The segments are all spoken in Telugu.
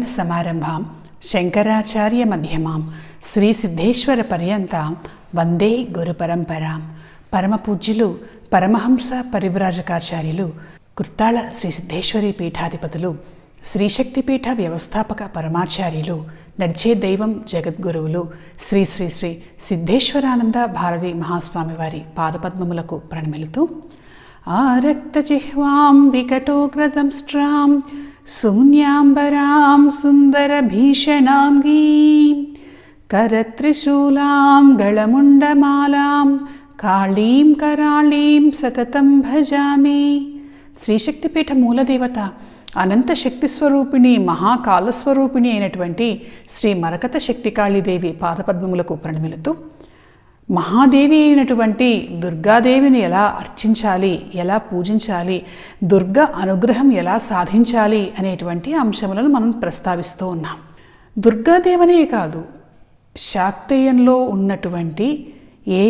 నారాయణ సమారంభాం శంకరాచార్య మధ్యమాం శ్రీ సిద్ధేశ్వర పర్యంతం వందే గురు పరంపరాం. పరమ పూజ్యులు పరమహంస పరివ్రాజకాచార్యులు కుర్తాళ శ్రీ సిద్ధేశ్వరి పీఠాధిపతులు శ్రీశక్తిపీఠ వ్యవస్థాపక పరమాచార్యులు నడిచే దైవం జగద్గురువులు శ్రీ శ్రీ శ్రీ సిద్ధేశ్వరానంద భారతి మహాస్వామివారి పాదపద్మములకు ప్రణమిలుతూ ఆరక్తజిహ్వాం వికటోగ్రదంష్ట్రాం శూన్యాంబరాం సుందరభీషణాంగీం కరత్రిశూలాం గళముండమాలాం కాళీం కరాళీం సతతం భజామి శ్రీశక్తిపీఠ మూలదేవత అనంత శక్తి స్వరూపిణి మహాకాలస్వరూపిణి అయినటువంటి శ్రీ మరకత శక్తికాళీదేవి పాదపద్మములకు ప్రణమిలుతూ మహాదేవి అయినటువంటి దుర్గాదేవిని ఎలా అర్చించాలి ఎలా పూజించాలి దుర్గ అనుగ్రహం ఎలా సాధించాలి అనేటువంటి అంశములను మనం ప్రస్తావిస్తూ ఉన్నాం. దుర్గాదేవనే కాదు శాక్తేయంలో ఉన్నటువంటి ఏ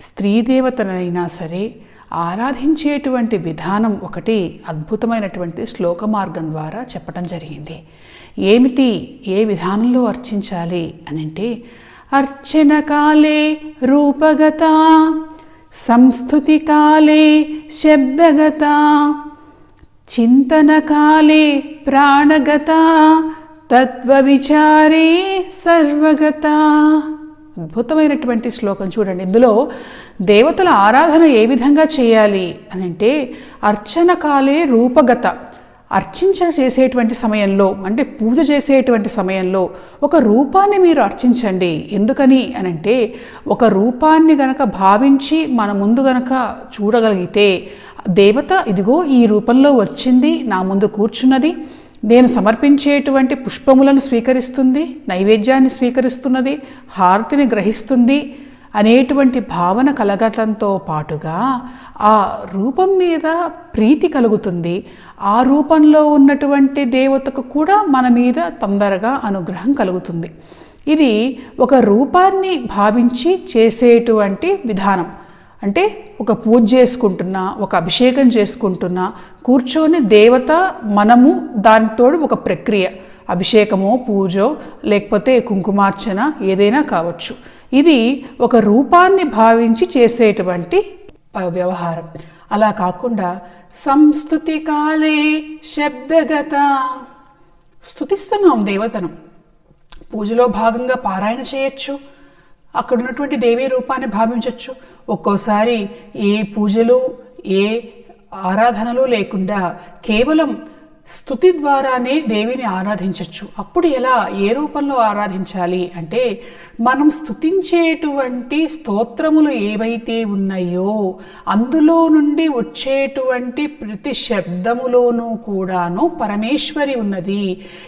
స్త్రీ దేవతనైనా సరే ఆరాధించేటువంటి విధానం ఒకటి అద్భుతమైనటువంటి శ్లోక మార్గం ద్వారా చెప్పడం జరిగింది. ఏమిటి ఏ విధానంలో అర్చించాలి అని అంటే అర్చనకాలే రూపగత సంస్థుతికాలే శబ్దగత చింతన కాలే ప్రాణగత తత్వ విచారే సర్వగత అద్భుతమైనటువంటి శ్లోకం చూడండి. ఇందులో దేవతల ఆరాధన ఏ విధంగా చేయాలి అని అంటే అర్చన కాలే రూపగత. అర్చించ చేసేటువంటి సమయంలో అంటే పూజ చేసేటువంటి సమయంలో ఒక రూపాన్ని మీరు అర్చించండి. ఎందుకని అని అంటే ఒక రూపాన్ని గనక భావించి మన ముందు గనక చూడగలిగితే దేవత ఇదిగో ఈ రూపంలో వచ్చింది నా ముందు కూర్చున్నది నేను సమర్పించేటువంటి పుష్పములను స్వీకరిస్తుంది నైవేద్యాన్ని స్వీకరిస్తున్నది హారతిని గ్రహిస్తుంది అనేటువంటి భావన కలగటంతో పాటుగా ఆ రూపం మీద ప్రీతి కలుగుతుంది. ఆ రూపంలో ఉన్నటువంటి దేవతకు కూడా మన మీద తొందరగా అనుగ్రహం కలుగుతుంది. ఇది ఒక రూపాన్ని భావించి చేసేటువంటి విధానం. అంటే ఒక పూజ చేసుకుంటున్నా ఒక అభిషేకం చేసుకుంటున్నా కూర్చొని దేవత మనము దానితోడు ఒక ప్రక్రియ. అభిషేకమో పూజో లేకపోతే కుంకుమార్చన ఏదైనా కావచ్చు. ఇది ఒక రూపాన్ని భావించి చేసేటువంటి వ్యవహారం. అలా కాకుండా సంస్థుతి కాలే శబ్దగత. స్థుతిస్తున్నాం దేవతను. పూజలో భాగంగా పారాయణ చేయొచ్చు. అక్కడ ఉన్నటువంటి దేవీ రూపాన్ని భావించవచ్చు ఒక్కోసారి ఏ పూజలు ఏ ఆరాధనలు లేకుండా కేవలం స్థుతి ద్వారానే దేవిని ఆరాధించవచ్చు అప్పుడు ఎలా ఏ రూపంలో ఆరాధించాలి అంటే మనం స్థుతించేటువంటి స్తోత్రములు ఏవైతే ఉన్నాయో అందులో నుండి వచ్చేటువంటి ప్రతి శబ్దములోనూ కూడాను పరమేశ్వరి ఉన్నది.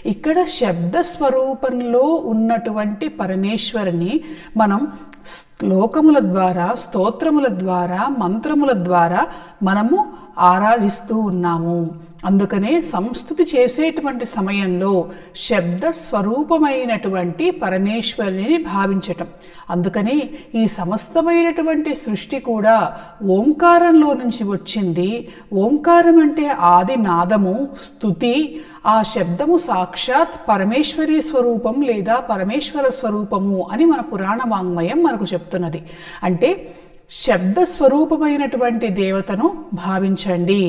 ఇక్కడ శబ్ద స్వరూపంలో ఉన్నటువంటి పరమేశ్వరిని మనం శ్లోకముల ద్వారా స్తోత్రముల ద్వారా మంత్రముల ద్వారా మనము ఆరాధిస్తూ ఉన్నాము. అందుకనే సంస్థుతి చేసేటువంటి సమయంలో శబ్ద స్వరూపమైనటువంటి పరమేశ్వరుని భావించటం. అందుకని ఈ సమస్తమైనటువంటి సృష్టి కూడా ఓంకారంలో నుంచి వచ్చింది. ఓంకారం అంటే ఆది నాదము స్థుతి ఆ శబ్దము సాక్షాత్ పరమేశ్వరి స్వరూపం లేదా పరమేశ్వర స్వరూపము అని మన పురాణ వాంగ్మయం మనకు చెప్తున్నది. అంటే శబ్ద స్వరూపమైనటువంటి దేవతను భావించండి.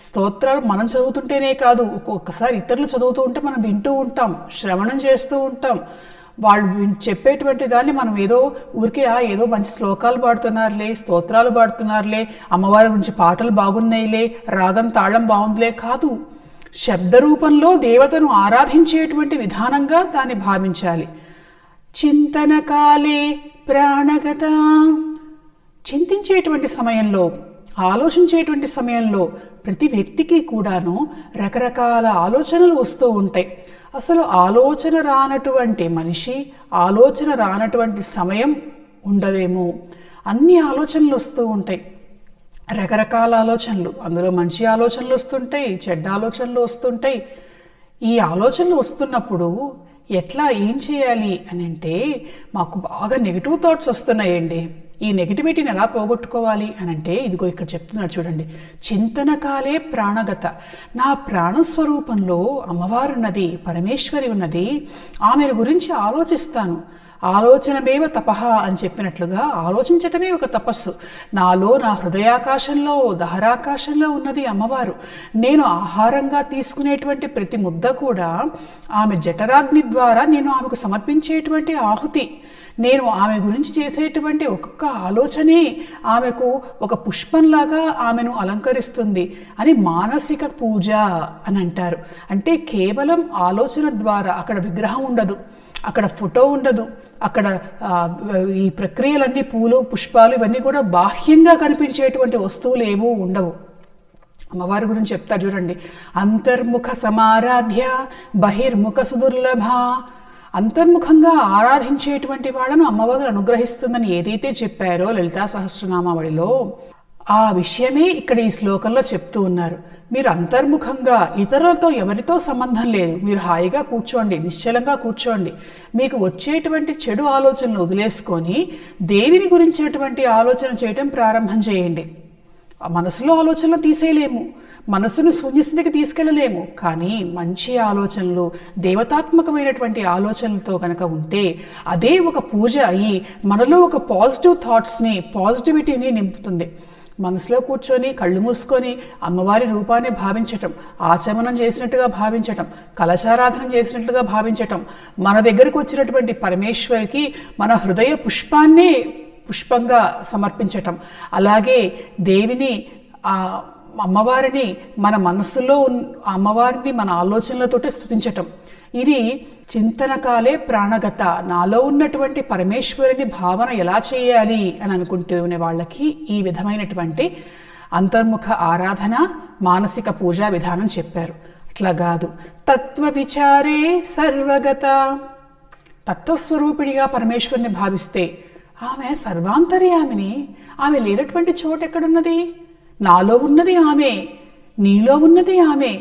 స్తోత్రాలు మనం చదువుతుంటేనే కాదు ఒక్కొక్కసారి ఇతరులు చదువుతూ ఉంటే మనం వింటూ ఉంటాం శ్రవణం చేస్తూ ఉంటాం. వాళ్ళు చెప్పేటువంటి దాన్ని మనం ఏదో ఊరికే ఏదో మంచి శ్లోకాలు పాడుతున్నారులే స్తోత్రాలు పాడుతున్నారులే అమ్మవారి గురించి పాటలు బాగున్నాయిలే రాగం తాళం బాగుందిలే కాదు. శబ్ద రూపంలో దేవతను ఆరాధించేటువంటి విధానంగా దాన్ని భావించాలి. చింతన కాలే ప్రాణగత. చింతించేటువంటి సమయంలో ఆలోచించేటువంటి సమయంలో ప్రతి వ్యక్తికి కూడాను రకరకాల ఆలోచనలు వస్తూ ఉంటాయి. అసలు ఆలోచన రానటువంటి మనిషి ఆలోచన రానటువంటి సమయం ఉండదేమో అన్ని ఆలోచనలు వస్తూ ఉంటాయి. రకరకాల ఆలోచనలు అందులో మంచి ఆలోచనలు వస్తుంటాయి చెడ్డ ఆలోచనలు వస్తుంటాయి. ఈ ఆలోచనలు వస్తున్నప్పుడు ఎట్లా ఏం చేయాలి అని అంటే మాకు బాగా నెగిటివ్ థాట్స్ వస్తున్నాయండి. ఈ నెగిటివిటీని ఎలా పోగొట్టుకోవాలి అని అంటే ఇదిగో ఇక్కడ చెప్తున్నాడు చూడండి. చింతనకాలే ప్రాణగత. నా ప్రాణస్వరూపంలో అమ్మవారు ఉన్నది పరమేశ్వరి ఉన్నది. ఆమె గురించి ఆలోచిస్తాను. ఆలోచనమేవ తపహ అని చెప్పినట్లుగా ఆలోచించటమే ఒక తపస్సు. నాలో నా హృదయాకాశంలో దహరాకాశంలో ఉన్నది అమ్మవారు. నేను ఆహారంగా తీసుకునేటువంటి ప్రతి ముద్ద కూడా ఆమె జఠరాగ్ని ద్వారా నేను ఆమెకు సమర్పించేటువంటి ఆహుతి. నేను ఆమె గురించి చేసేటువంటి ఒక్కొక్క ఆలోచనే ఆమెకు ఒక పుష్పంలాగా ఆమెను అలంకరిస్తుంది అని మానసిక పూజ అని అంటారు. అంటే కేవలం ఆలోచన ద్వారా అక్కడ విగ్రహం ఉండదు. అక్కడ ఫోటో ఉండదు. అక్కడ ఈ ప్రక్రియలన్నీ పూలు పుష్పాలు ఇవన్నీ కూడా బాహ్యంగా కనిపించేటువంటి వస్తువులు ఏవో ఉండవు. అమ్మవారి గురించి చెప్తారు చూడండి. అంతర్ముఖ సమారాధ్య బహిర్ముఖ సుదుర్లభ. అంతర్ముఖంగా ఆరాధించేటువంటి వాళ్ళను అమ్మవారు అనుగ్రహిస్తుందని ఏదైతే చెప్పారో లలితా సహస్రనామావళిలో ఆ విషయమే ఇక్కడ ఈ శ్లోకంలో చెప్తూ ఉన్నారు. మీరు అంతర్ముఖంగా ఇతరులతో ఎవరితో సంబంధం లేదు. మీరు హాయిగా కూర్చోండి నిశ్చలంగా కూర్చోండి. మీకు వచ్చేటువంటి చెడు ఆలోచనలు వదిలేసుకొని దేవిని గురించినటువంటి ఆలోచన చేయటం ప్రారంభం చేయండి. ఆ మనసులో ఆలోచనలు తీసేయలేము. మనసును శూన్యస్థితికి తీసుకెళ్ళలేము కానీ మంచి ఆలోచనలు దేవతాత్మకమైనటువంటి ఆలోచనలతో కనుక ఉంటే అదే ఒక పూజ అయ్యి మనలో ఒక పాజిటివ్ థాట్స్ని పాజిటివిటీని నింపుతుంది. మనసులో కూర్చొని కళ్ళు మూసుకొని అమ్మవారి రూపాన్ని భావించటం ఆచమనం చేసినట్టుగా భావించటం కలశారాధన చేసినట్లుగా భావించటం మన దగ్గరకు వచ్చినటువంటి పరమేశ్వరికి మన హృదయ పుష్పాన్నే పుష్పంగా సమర్పించటం. అలాగే దేవిని అమ్మవారిని మన మనసులో అమ్మవారిని మన ఆలోచనలతోటే స్థుతించటం ఇది చింతనకాలే ప్రాణగత. నాలో ఉన్నటువంటి పరమేశ్వరుని భావన ఎలా చేయాలి అని అనుకుంటునే వాళ్ళకి ఈ విధమైనటువంటి అంతర్ముఖ ఆరాధన మానసిక పూజా విధానం చెప్పారు. అట్లా కాదు. తత్వ విచారే సర్వగత. తత్వస్వరూపిణిగా పరమేశ్వరుని భావిస్తే ఆమె సర్వాంతర్యామిని. ఆమె లేనటువంటి చోటు ఎక్కడున్నది నాలో ఉన్నది ఆమె నీలో ఉన్నది ఆమె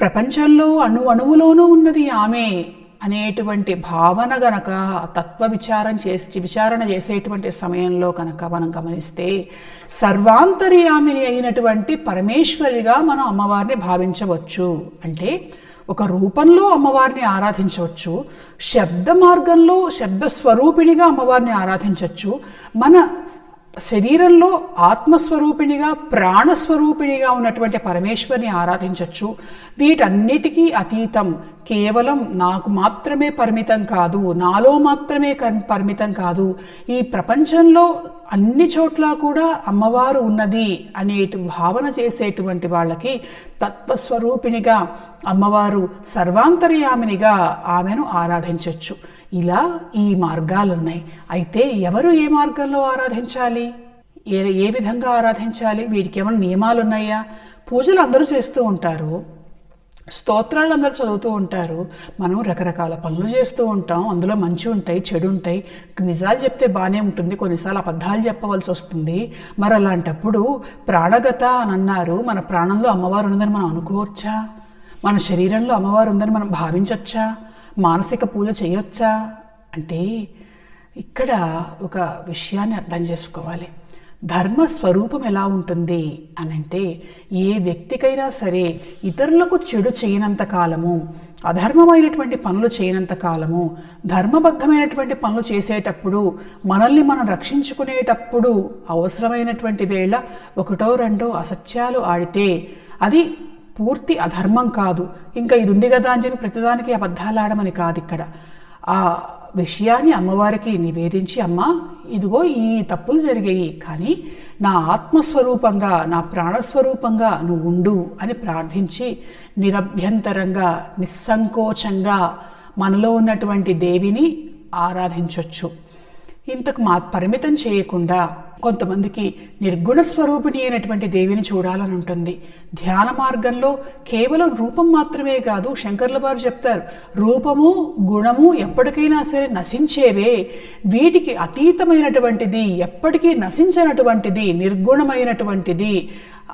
ప్రపంచంలో అణు అణువులోనూ ఉన్నది ఆమె అనేటువంటి భావన గనక తత్వ విచారం చేసి విచారణ చేసేటువంటి సమయంలో కనుక మనం గమనిస్తే సర్వాంతర్యామిని అయినటువంటి పరమేశ్వరిగా మనం అమ్మవారిని భావించవచ్చు. అంటే ఒక రూపంలో అమ్మవారిని ఆరాధించవచ్చు శబ్ద మార్గంలో శబ్ద స్వరూపిణిగా అమ్మవారిని ఆరాధించవచ్చు. మన శరీరంలో ఆత్మస్వరూపిణిగా ప్రాణస్వరూపిణిగా ఉన్నటువంటి పరమేశ్వరిని ఆరాధించవచ్చు వీటన్నిటికీ అతీతం. కేవలం నాకు మాత్రమే పరిమితం కాదు నాలో మాత్రమే కన్- పరిమితం కాదు. ఈ ప్రపంచంలో అన్ని చోట్ల కూడా అమ్మవారు ఉన్నది అనేటి భావన చేసేటువంటి వాళ్ళకి తత్వస్వరూపిణిగా అమ్మవారు సర్వాంతర్యామినిగా ఆమెను ఆరాధించవచ్చు ఇలా ఈ మార్గాలు ఉన్నాయి అయితే ఎవరు ఏ మార్గంలో ఆరాధించాలి? ఏ ఏ విధంగా ఆరాధించాలి? వీటికి ఏమైనా నియమాలు ఉన్నాయా పూజలు అందరూ చేస్తూ ఉంటారు. స్తోత్రాలు అందరూ చదువుతూ ఉంటారు. మనం రకరకాల పనులు చేస్తూ ఉంటాం. అందులో మంచి ఉంటాయి చెడు ఉంటాయి. నిజాలు చెప్తే బాగానే ఉంటుంది. కొన్నిసార్లు అబద్ధాలు చెప్పవలసి వస్తుంది. మరి అలాంటప్పుడు ప్రాణగత అని అన్నారు. మన ప్రాణంలో అమ్మవారు ఉందని మనం అనుకోవచ్చా? మన శరీరంలో అమ్మవారు ఉందని మనం భావించవచ్చా మానసిక పూజ చేయొచ్చా? అంటే ఇక్కడ ఒక విషయాన్ని అర్థం చేసుకోవాలి. ధర్మ స్వరూపం ఎలా ఉంటుంది అని అంటే ఏ వ్యక్తికైనా సరే ఇతరులకు చెడు చేయనంత కాలము అధర్మమైనటువంటి పనులు చేయనంత కాలము ధర్మబద్ధమైనటువంటి పనులు చేసేటప్పుడు మనల్ని మనం రక్షించుకునేటప్పుడు అవసరమైనటువంటి వేళ ఒకటో రెండో అసత్యాలు ఆడితే అది పూర్తి అధర్మం కాదు. ఇంకా ఇది ఉంది కదా అని చెప్పి ప్రతిదానికి అబద్ధాలు ఆడమని కాదు ఇక్కడ. ఆ విషయాన్ని అమ్మవారికి నివేదించి అమ్మ ఇదిగో ఈ తప్పులు జరిగాయి కానీ నా ఆత్మస్వరూపంగా నా ప్రాణస్వరూపంగా నువ్వు ఉండు అని ప్రార్థించి నిరభ్యంతరంగా నిస్సంకోచంగా మనలో ఉన్నటువంటి దేవిని ఆరాధించవచ్చు ఇంతకు మా పరిమితం చేయకుండా కొంతమందికి నిర్గుణ స్వరూపిణి అయినటువంటి దేవిని చూడాలని ఉంటుంది. ధ్యాన మార్గంలో కేవలం రూపం మాత్రమే కాదు శంకర్ల వారు చెప్తారు రూపము గుణము ఎప్పటికైనా సరే నశించేవే. వీటికి అతీతమైనటువంటిది ఎప్పటికీ నశించినటువంటిది నిర్గుణమైనటువంటిది.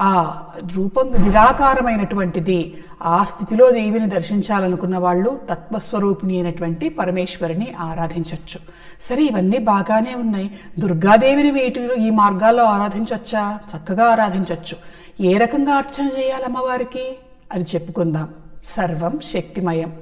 ఆ రూపం నిరాకారమైనటువంటిది ఆ స్థితిలో దేవిని దర్శించాలనుకున్న వాళ్ళు తత్వస్వరూపిణి అయినటువంటి పరమేశ్వరిని ఆరాధించవచ్చు సరే ఇవన్నీ బాగానే ఉన్నాయి. దుర్గాదేవిని వీటిలో ఈ మార్గాల్లో ఆరాధించవచ్చా చక్కగా ఆరాధించవచ్చు ఏ రకంగా అర్చన చేయాలి అమ్మవారికి? అని చెప్పుకుందాం. సర్వం శక్తిమయం.